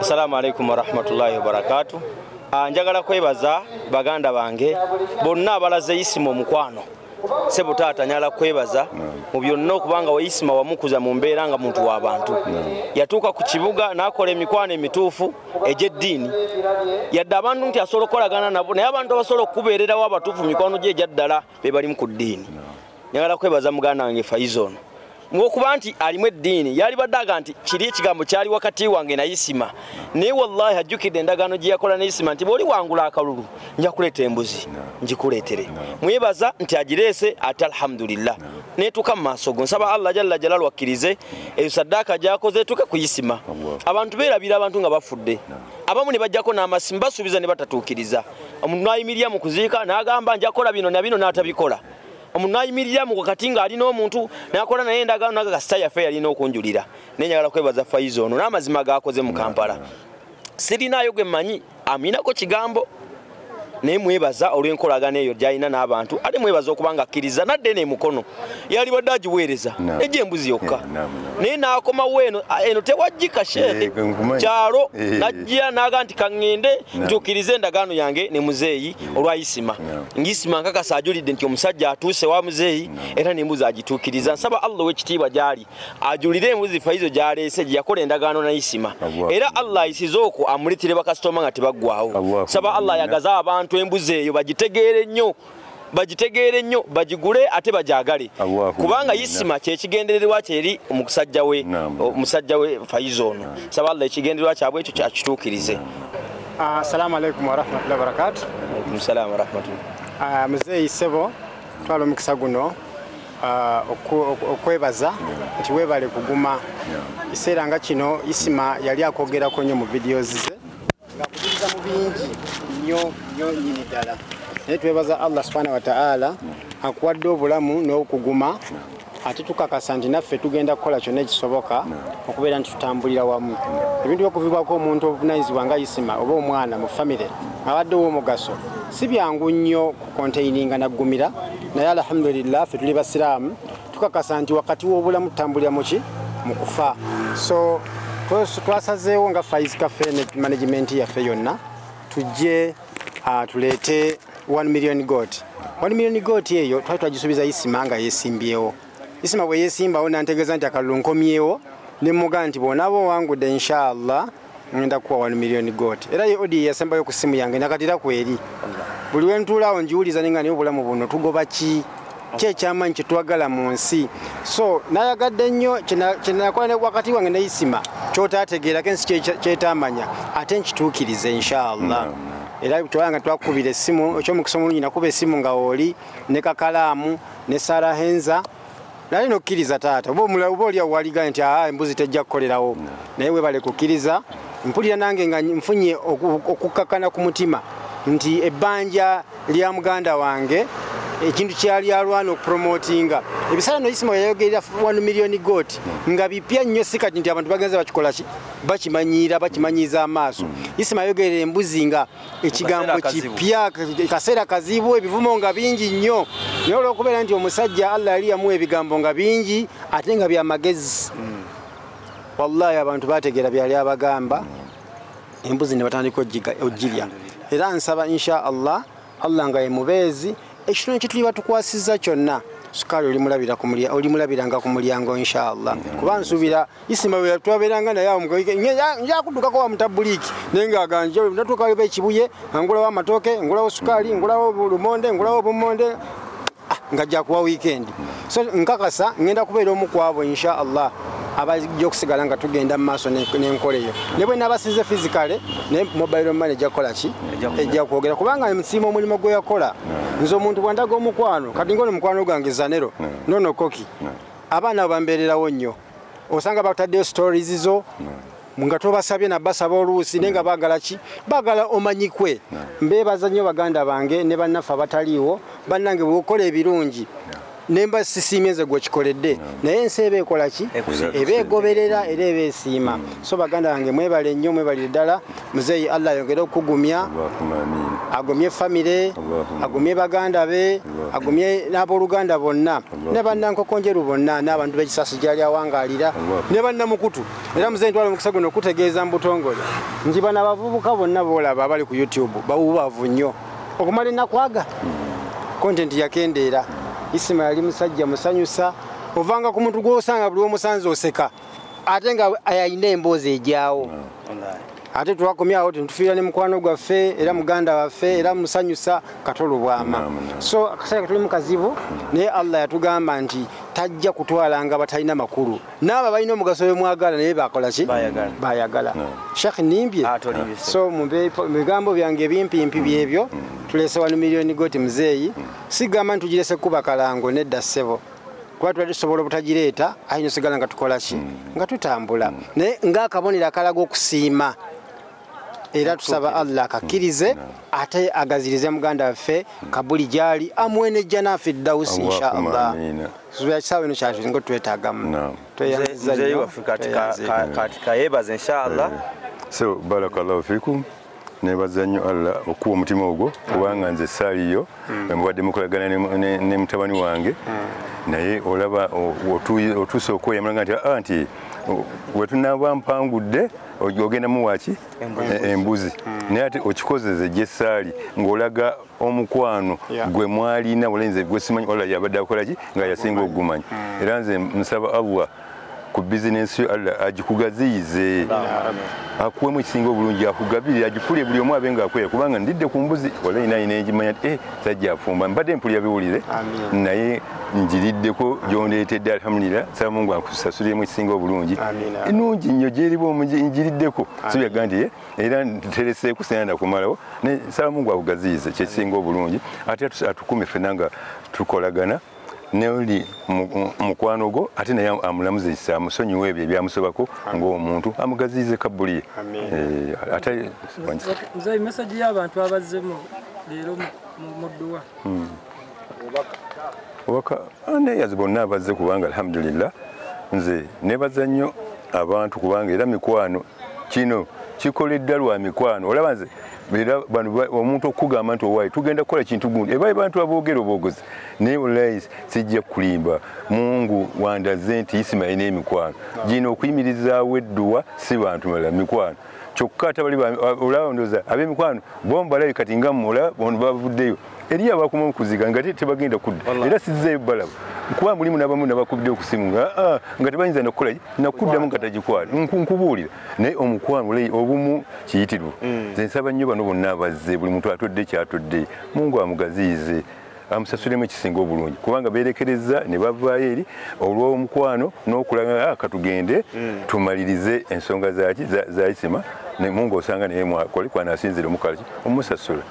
assalamu alaikum warahmatullahi wabarakatu njagala kwebaza baganda bange bonna abalaze isima omukwano. Sebo taata nyala kwebaza mu byonna okubanga waisima wamukuza mu mbeera nga muntu w'abantu yatuuka ku kibuga n'akola emikwano emituufu egy'eddiini. Yadde abantu nti asobola okukolagana nabo naye abantu abasobola okukubeererawo abatuufu mu mikwano gye egyaddala be balimu ku ddiini. Nyagala kwebaza muganda wange faizo ono ngokuba nti alimu eddiini yali baddaga nti kiri ekigambo kyali wakati wange naye isima naye wallahi ajjukidde endagaano gye yakola ne isima nti bwoli wangula akalulu nja kuleeta embuzi ngikuleetere. Mwebaza nti agireese ate alhamdulillah. Netuuka mu maaso go nsaba allah jalla jalalu akkirize eyo saddaaka gyakoze etuuke ku isima abantu beerabira abantu nga bafudde. Abamu ne bajjako n'amasimu basuubiza ne batatuukiriza. Omuntu nayimirira mu kuziika n'agamba njakola bino na bino n'atabikola omuntu nayimirira mu wakati ng'alina omuntu nakola naye endagaano naga kasita yaffe yalina okunjulira. Naye njagala kwebaza faizo ono n'amazima gakoze mu kampala. Sirinayo gwe mmanyi aminako kigambo naye mwebaza olw'enkolagana eyo gyalina n'abantu ate mwebaza okuba nga akkiriza nadde nemukono yali badde agiweereza ejja embuzi yokka. Naye n'akomawo eno eno tewajjika sheehe. Kyalo najja naga nti kaŋŋende ntuukirize endagaano yange ne muzeeyi olwa isima. Ngaisima nkakasa ajulidde nti omusajja atuuse wa muzeeyi era n'embuzi agituukiriza. Nsaba allah ow'ekitiibwa gyali ajulire embuzi faizo gyaleese gye yakola endagaano na isima. Era allah ayisize okwo amulitire bakasitoma nga tebaggwawo saba allah ayagaza abantu embuzi eyo bagitegeere nnyo bagitegeere nnyo bagigule ate bajagale kubanga isima kyekigendererwa kyeri omusajja we omusajja we faizo ono. Saba allah ekigendererwa kyabwe ekyo kyakituukirize. Assalamu alaikum warahmatullahi wabarakatu salamu warahmatullah muzeeyi sebo twala omukisa guno okwebaza nti webale kuguma. Kiseera nga kino isima yali akwogerako nnyo mu videos ze ngaakubiriza mu bingi nnyo nnyo nyini ddala. Naye twebaza allah subhana wataala akuwadde obulamu n'okuguma ate tukakasa nti naffe tugenda kukola kyonna ekisoboka okubeera nti tutambulira wamu. Ebintu byokuvibwako omuntu obuvunanyizibwa nga isima oba omwana mu famire abadde ow'omugaso si byangu nnyo kukontaininga naggumira naye alhamdulillah ffe tuli basiraamu tukakasa nti wakati w'obulamu tutambulira muki mu kufa. So twasazeewo nga faiz kaffe ne management yaffe yonna tujje tuleete 1 million got 1 million got eyo twali twagisuubiza isima nga yesimbyewo. Isima bwe yesimbawo nantegeeza nti akalulu nkomyewo nemugaa nti bonaaba owangudde inshallah ngenda kuwa 1 million got era ye odi yasembayo ku simu yange nakatira kweri buli wentuulaawo njiwuliza nenga naye obulamu buno tugoba ki? Ki ekyamanyi kyetwagala mu nsi? So nayagadde nnyo kyenakola wakati wange neisima kyotategeerako ensi kyetamanya ate nkituukirize inshallah. Era tobanga twakubira essimu ekyomukisa omulungi nakuba essimu nga oli ne kakalaamu ne sarahenza naye nokkiriza taata oba oliawo waliga nti aa embuzi tejja kukolerawo. Naye webale kukkiriza mpulira nange nga nfunye okukkakana ku mutima nti ebbanja lya muganda wange ekintu kyali alwana okupromotinga ebisaala no isima yayogerera 1 million got nga bipya nnyo si kati nti abantu bagenze bakikola ki? Bakimanyiira bakimanyiza amaaso. Isima yayogerera embuzi nga ekigambo kipya kaseera kazibu ebivumo nga bingi nnyo. Naye olwokubeera nti omusajja allah yali yamuwa ebigambo nga bingi ate nga byamagezi wallahi abantu bategeera byali abagamba. Embuzi ne batandika ogirya. Era nsaba insha allah allah nga ye mubeezi ekitundu kyetuliba tukwasiza kyonna sukaali olimulabiranga ku mulyango inshallah. Kuba nsuubira isima twabeeranga naye njakudukako wa mutabuliiki naye ngaganatuukawo ekibuye nga ngulawo amatooke ngulawo sukaali ngulawo lumonde ngulawo bumonde nga jakuwa wiikendi so nkakasa ngenda kubeera omu kwabo inshallah abajja okusigala nga tugenda mu maaso n'enkola eyo. Ne bwe nabasize fizikale naye mobile money ejja kukola ki? Ejja kwogera. Kubanga nsiima omulimu gwe yakola. Nze omuntu bwandaga omukwano. Kati ngono mukwano gwange zanero. Nono koki? Abaana abo bambeererawo nnyo. Osanga bataddeyo stories zo nga tobasabye nabasaba oluusi naye nga baagala ki? Baagala omanyikwe mbeebaza nnyo baganda bange ne bannaffe abataliiwo. Bannange bweokola ebirungi nemba sisiimye nze gwekikoledde naye ensi eba ekola ki? Eba egoberera era eba esiima so baganda bange mwebale nnyo mwebalire ddala. Muzeeyi allah ayongere okukugumya. Agumye famire agumye baganda be agumye n'abooluganda bonna. Ne bannankokonjeru bonna n'abantu b'ekisasi gyali awangaalira. Ne bannamukutu. Era muzeyi ntwala mukisa guno okutegeeza mu butongole nti bano abavubuka bonna boolaba abali ku youtube bawubavu nnyo. Okumala ennaku aga? Kontenti yakendeera isima yali musajja musanyusa ovanga ku muntu gwosanga buli omusanze oseka ate nga ayina emboozi ejyawo ate twakomyawo tintufiira ne mukwano gwaffe era muganda waffe era musanyusa katolo bwama. So akaseera katuli mu kazibu naye allah yatugamba nti tajja kutwalanga batalina makulu. Naabo balina omugaso bemwagala naye bakola ki? Bayagala. shekh nimbye Ah, so mu be- mu bigambo byange ebimpimpi byebyo tulese wano miliyoni goti muzeeyi. Sigamba nti tugirese kuba kalango nedda ssebo. Kuba tuba tusobola obutagireeta ayina osigala nga tukola ki? Nga tutambula. Naye ngaakabonero akalaga okusiima era tusaba allah akakkirize ate agazirize muganda waffe kabuli gyali amwenejja naffe dawusi Allahumma inshaallah amina. kisaawe ino kyatu nga twetagamu. Naam. Tweyanziza muzeyi nnyo, waffe kati ka- tweyanziza. ka- kati kayebaza inshallah so barakallahu fikum nebaza nnyo allah okuwa omutima ogwo kubanga nze saaliyo mubadde mukolagana ne- mutabani wange. Naye olaba otuuse okweyamulanga nti "Ah, nti wetunaba mpangudde o- ogenda muwaki embuzi. Naye ate okikozeze gye saali ng'olaga omukwano gwe mwalina olenze gwe simanyi ola yabadde akolaki nga yasinga okugumanyi era nze nsaba allah ku bizinensi yo allah agikugaziyize akuwemu ekisinga obulungi akugabirire agifulye buli omu abe ngaakwera kubanga ndidde ku mbuzi wala inayi nenjimanya nti eh, sajja afumba. Mbadde mpulira biwulire. Naye njiriddeko gyondeetedde alhamdulillah saba mungu akusasuliremu ekisinga obulungi. Enungi nnyo gyeriba njiriddeko sibyaga nti eh, era ntereseeku senda kumalawo. Naye saba mungu akugaziyize kyekisinga obulungi. Ate atu- atukume ffenna nga tukolagana noli mu- mukwano gwo ate naye amulamuza ekisa amusonyiwa ebyo ebyamusobako ng'omuntu amugaziyize kabuliye. Eh, ate nze mesaje y'abantu abazzemu leero mu- mu- mu dduwa. Waka neyazi bonna abazze kubanga alhamdulillah nze nebaza nnyo abantu kubanga era mikwano kino kikoleddwa lwa mikwano. Olaba nze era bano ba- omuntu okugamba nti owaayi tugenda kukola kintu gundi. Ebaali bantu aboogera obogozi naye wallahi sijja kulimba mungu wandaze nti isima ina emikwano. Gino okuyimirizaawo edduwa si bantu malala mikwano. Kyokka ate bali olaba ndooza ab'emikwano bo mbalabi kati nga mmula bono bavuddeyo. Eri abakuma okuziga nga te tebagenda kudda. Era sizzeeyo balaba kuba mulimu nabamu nabakubidde okusimu nga "Ah, nga tebayinza nakukola nakuddamu nga tagikwala Nku- nkubuulira naye omukwano olai obumu kiyitirivu. Nze nsaba nnyo bano bonna abazze buli muntu atodde kyatodde mungu amugaziyize amusasulemu ekisinga obulungi. Kubanga beerekereza ne bavaayo eri olw'omukwano n'okulaga "Ah, katugende tumalirize ensonga zaki za za isima ne mungu osanga naye mwakole kwanasinzire omukalaki omusasula